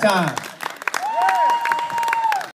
下。